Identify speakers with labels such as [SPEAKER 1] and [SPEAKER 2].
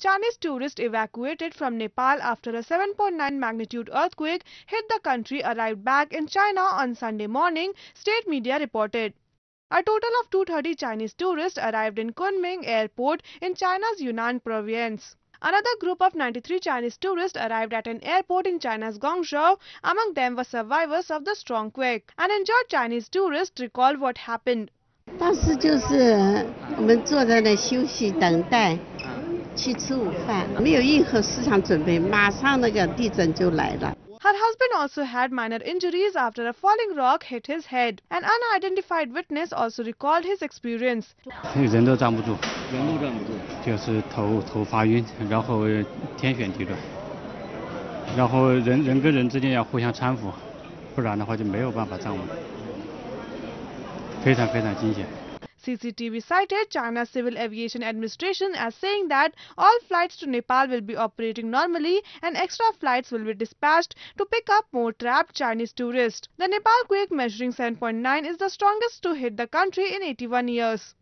[SPEAKER 1] Chinese tourists evacuated from Nepal after a 7.9 magnitude earthquake hit the country arrived back in China on Sunday morning, state media reported. A total of 230 Chinese tourists arrived in Kunming airport in China's Yunnan province. Another group of 93 Chinese tourists arrived at an airport in China's Guangzhou. Among them were survivors of the strong quake. An injured Chinese tourist recalled what happened.
[SPEAKER 2] 当时就是我们坐在那休息等待， 去吃午饭，没有任何思想准备，马上那个地震就来了。
[SPEAKER 1] Her husband also had minor injuries after a falling rock hit his head. An unidentified witness also recalled his experience.
[SPEAKER 3] 人都站不住，
[SPEAKER 4] 人都站不住。
[SPEAKER 3] 就是头头发晕，然后天旋地转，然后人人跟人之间要互相搀扶，不然的话就没有办法站稳，非常非常惊险。
[SPEAKER 1] CCTV cited China's Civil Aviation Administration as saying that all flights to Nepal will be operating normally and extra flights will be dispatched to pick up more trapped Chinese tourists. The Nepal quake measuring 7.9 is the strongest to hit the country in 81 years.